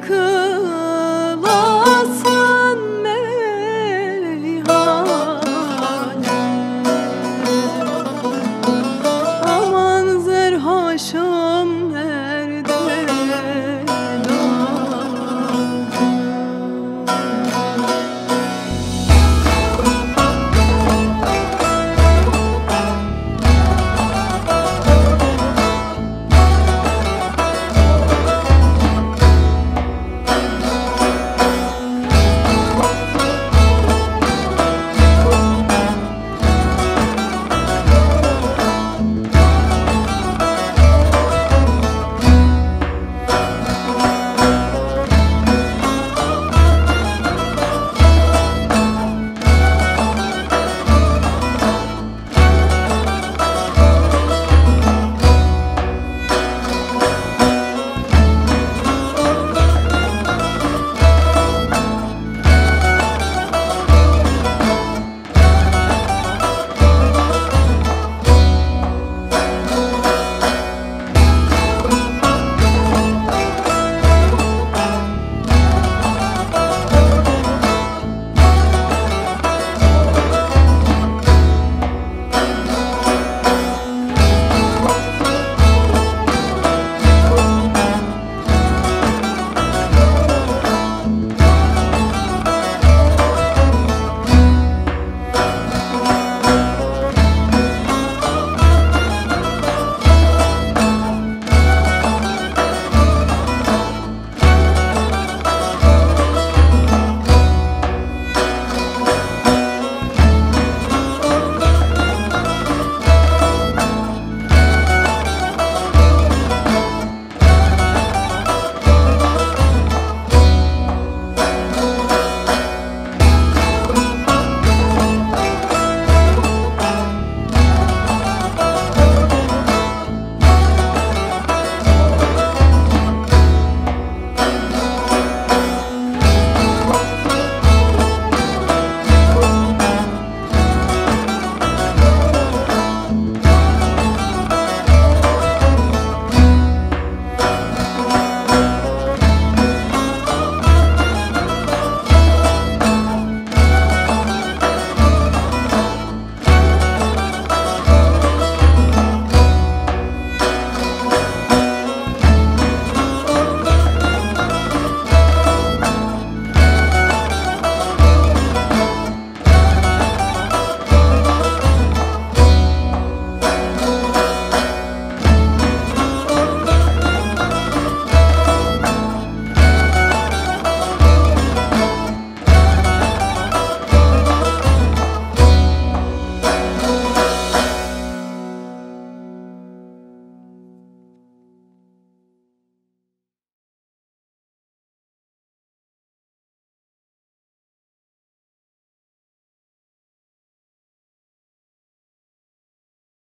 could.